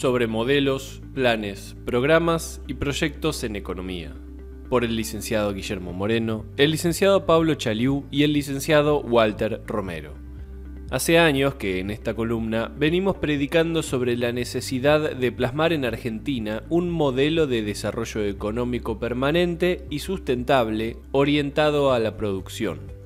sobre modelos, planes, programas y proyectos en economía, por el licenciado Guillermo Moreno, el licenciado Pablo Chaliú y el licenciado Walter Romero. Hace años que en esta columna venimos predicando sobre la necesidad de plasmar en Argentina un modelo de desarrollo económico permanente y sustentable orientado a la producción.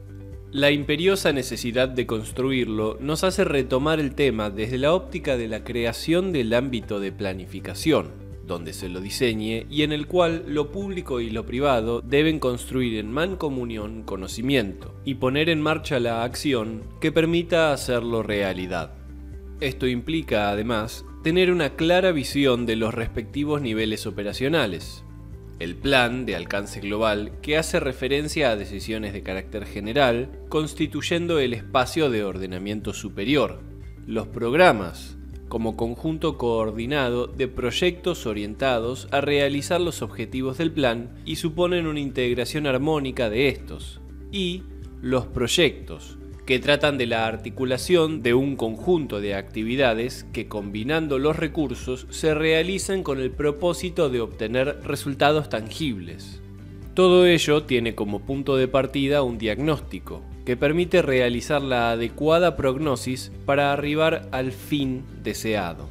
La imperiosa necesidad de construirlo nos hace retomar el tema desde la óptica de la creación del ámbito de planificación, donde se lo diseñe y en el cual lo público y lo privado deben construir en mancomunión conocimiento y poner en marcha la acción que permita hacerlo realidad. Esto implica, además, tener una clara visión de los respectivos niveles operacionales, el plan de alcance global que hace referencia a decisiones de carácter general, constituyendo el espacio de ordenamiento superior, los programas, como conjunto coordinado de proyectos orientados a realizar los objetivos del plan y suponen una integración armónica de estos, y los proyectos, que tratan de la articulación de un conjunto de actividades que combinando los recursos se realizan con el propósito de obtener resultados tangibles. Todo ello tiene como punto de partida un diagnóstico, que permite realizar la adecuada prognosis para arribar al fin deseado.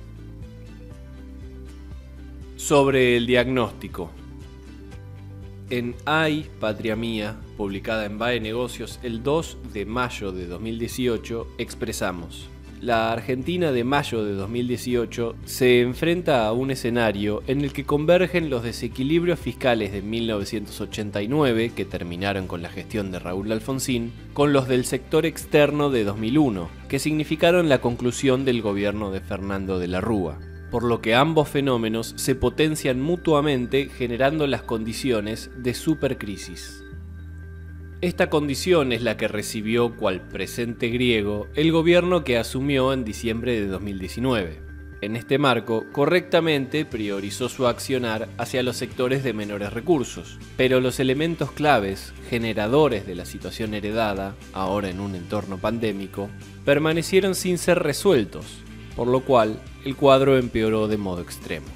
Sobre el diagnóstico. En Ay, Patria Mía, publicada en BAE Negocios el 2 de mayo de 2018, expresamos. La Argentina de mayo de 2018 se enfrenta a un escenario en el que convergen los desequilibrios fiscales de 1989, que terminaron con la gestión de Raúl Alfonsín, con los del sector externo de 2001, que significaron la conclusión del gobierno de Fernando de la Rúa por lo que ambos fenómenos se potencian mutuamente generando las condiciones de supercrisis. Esta condición es la que recibió cual presente griego el gobierno que asumió en diciembre de 2019. En este marco, correctamente priorizó su accionar hacia los sectores de menores recursos, pero los elementos claves, generadores de la situación heredada, ahora en un entorno pandémico, permanecieron sin ser resueltos, por lo cual el cuadro empeoró de modo extremo.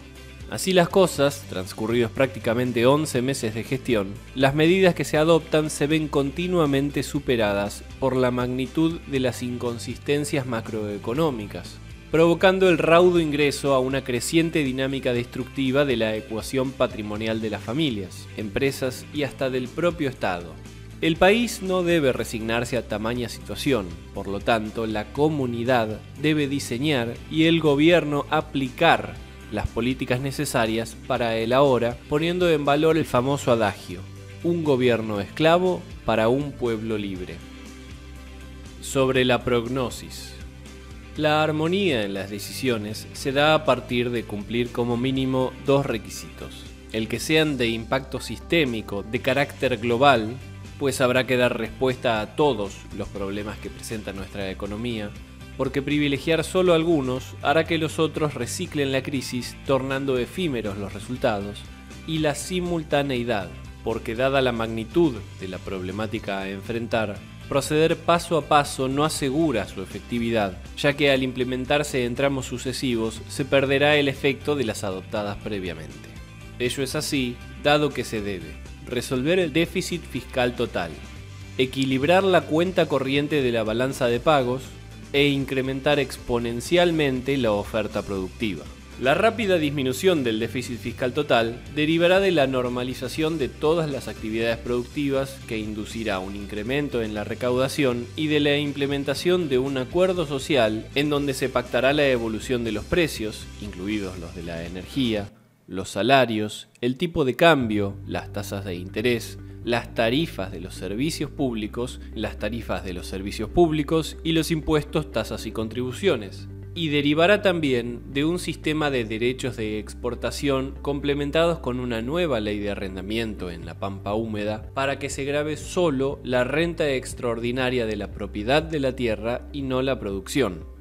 Así las cosas, transcurridos prácticamente 11 meses de gestión, las medidas que se adoptan se ven continuamente superadas por la magnitud de las inconsistencias macroeconómicas, provocando el raudo ingreso a una creciente dinámica destructiva de la ecuación patrimonial de las familias, empresas y hasta del propio Estado, el país no debe resignarse a tamaña situación, por lo tanto la comunidad debe diseñar y el gobierno aplicar las políticas necesarias para el ahora, poniendo en valor el famoso adagio, un gobierno esclavo para un pueblo libre. Sobre la prognosis. La armonía en las decisiones se da a partir de cumplir como mínimo dos requisitos. El que sean de impacto sistémico, de carácter global, pues habrá que dar respuesta a todos los problemas que presenta nuestra economía, porque privilegiar solo algunos hará que los otros reciclen la crisis, tornando efímeros los resultados, y la simultaneidad, porque dada la magnitud de la problemática a enfrentar, proceder paso a paso no asegura su efectividad, ya que al implementarse en tramos sucesivos se perderá el efecto de las adoptadas previamente. Ello es así, dado que se debe resolver el déficit fiscal total, equilibrar la cuenta corriente de la balanza de pagos e incrementar exponencialmente la oferta productiva. La rápida disminución del déficit fiscal total derivará de la normalización de todas las actividades productivas que inducirá un incremento en la recaudación y de la implementación de un acuerdo social en donde se pactará la evolución de los precios, incluidos los de la energía, los salarios, el tipo de cambio, las tasas de interés, las tarifas de los servicios públicos, las tarifas de los servicios públicos y los impuestos, tasas y contribuciones. Y derivará también de un sistema de derechos de exportación complementados con una nueva ley de arrendamiento en la pampa húmeda para que se grave solo la renta extraordinaria de la propiedad de la tierra y no la producción.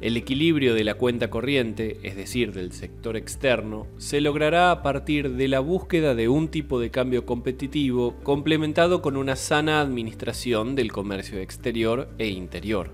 El equilibrio de la cuenta corriente, es decir, del sector externo, se logrará a partir de la búsqueda de un tipo de cambio competitivo complementado con una sana administración del comercio exterior e interior.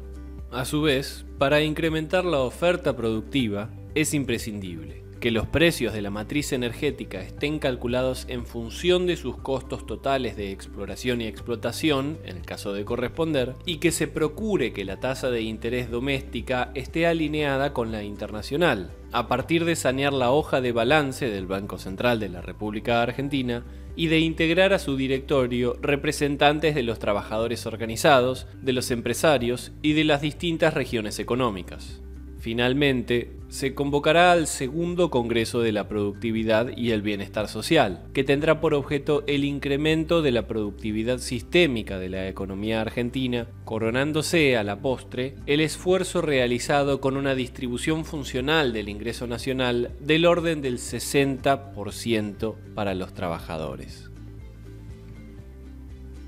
A su vez, para incrementar la oferta productiva, es imprescindible que los precios de la matriz energética estén calculados en función de sus costos totales de exploración y explotación, en el caso de corresponder, y que se procure que la tasa de interés doméstica esté alineada con la internacional, a partir de sanear la hoja de balance del Banco Central de la República Argentina y de integrar a su directorio representantes de los trabajadores organizados, de los empresarios y de las distintas regiones económicas. Finalmente, se convocará al segundo Congreso de la Productividad y el Bienestar Social, que tendrá por objeto el incremento de la productividad sistémica de la economía argentina, coronándose a la postre el esfuerzo realizado con una distribución funcional del ingreso nacional del orden del 60% para los trabajadores.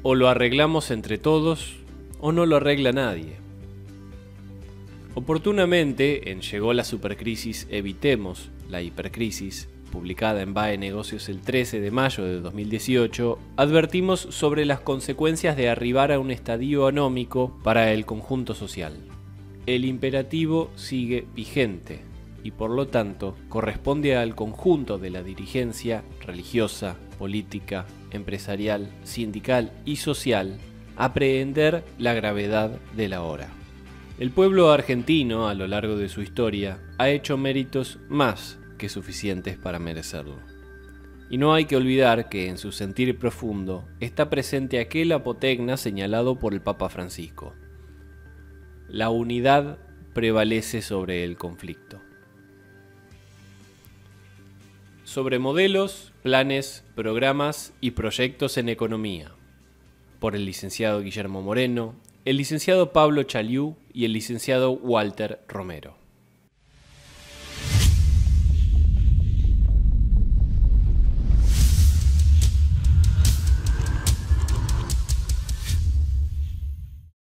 O lo arreglamos entre todos o no lo arregla nadie. Oportunamente, en Llegó la Supercrisis Evitemos la Hipercrisis, publicada en BAE Negocios el 13 de mayo de 2018, advertimos sobre las consecuencias de arribar a un estadio anómico para el conjunto social. El imperativo sigue vigente y por lo tanto corresponde al conjunto de la dirigencia religiosa, política, empresarial, sindical y social aprehender la gravedad de la hora. El pueblo argentino, a lo largo de su historia, ha hecho méritos más que suficientes para merecerlo. Y no hay que olvidar que en su sentir profundo está presente aquel apotegna señalado por el Papa Francisco. La unidad prevalece sobre el conflicto. Sobre modelos, planes, programas y proyectos en economía. Por el licenciado Guillermo Moreno, el licenciado Pablo Chaliú y el licenciado Walter Romero.